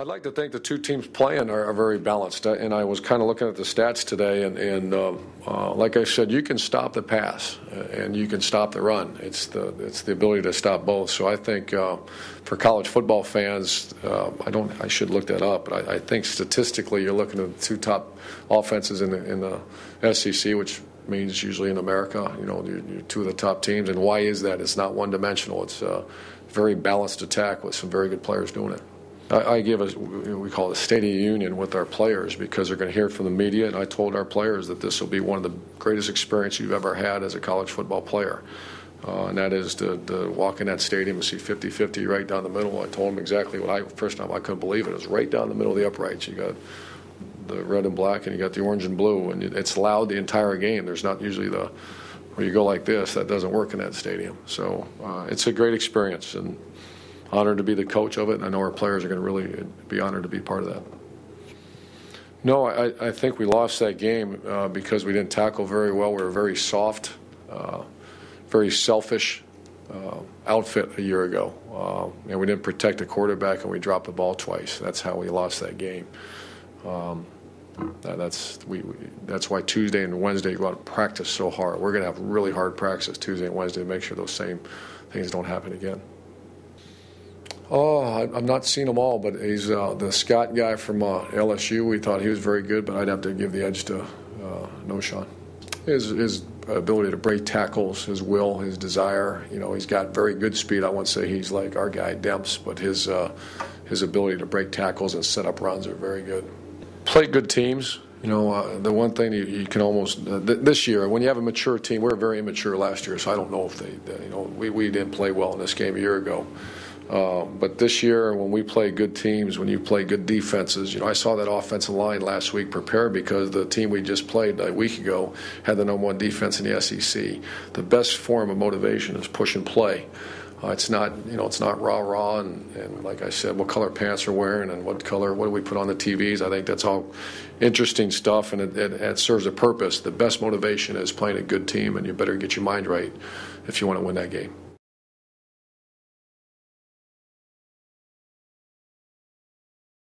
I'd like to think the two teams playing are, are very balanced. Uh, and I was kind of looking at the stats today, and, and uh, uh, like I said, you can stop the pass uh, and you can stop the run. It's the it's the ability to stop both. So I think uh, for college football fans, uh, I don't I should look that up, but I, I, think statistically you're looking at the two top offenses in the in the SEC, which means usually in America. You know, you're, you're two of the top teams. And why is that? It's not one dimensional. It's a very balanced attack with some very good players doing it. I, I give a we call it a state of union with our players because they're going to hear from the media, and I told our players that this will be one of the greatest experiences you've ever had as a college football player. Uh, and that is to, to, walk in that stadium and see 50-50 right down the middle. I told them exactly what I first time I couldn't believe it. It was right down the middle of the uprights. You got the red and black, and you got the orange and blue, and it's loud the entire game. There's not usually the where you go like this. That doesn't work in that stadium. So uh, it's a great experience, and honored to be the coach of it, and I know our players are going to really be honored to be part of that. No, I, I think we lost that game uh, because we didn't tackle very well. We were very soft, uh, very selfish uh, outfit a year ago, uh, and we didn't protect the quarterback, and we dropped the ball twice. That's how we lost that game. Um, that, that's we, we, That's why Tuesday and Wednesday go out and practice so hard. We're going to have really hard practice Tuesday and Wednesday to make sure those same things don't happen again. Oh, I, have not seen them all, but he's uh, the Scott guy from uh, LSU. We thought he was very good, but I'd have to give the edge to uh, Knowshon. His, his ability to break tackles, his will, his desire. You know, he's got very good speed. I won't say he's like our guy Demps, but his uh, his ability to break tackles and set up runs are very good. Play good teams. You know, uh, the one thing you, you can almost uh, th- this year when you have a mature team, we are very immature last year, so I don't know if they, they you know, we, we didn't play well in this game a year ago. Uh, but this year, when we play good teams, when you play good defenses, you know, I saw that offensive line last week prepare because the team we just played a week ago had the number one defense in the SEC. The best form of motivation is push and play. Uh, it's not, you know, it's not rah rah and, and like I said, what color pants are wearing and what color, what do we put on the TVs? I think that's all interesting stuff and it, it, it serves a purpose. The best motivation is playing a good team, and you better get your mind right if you want to win that game.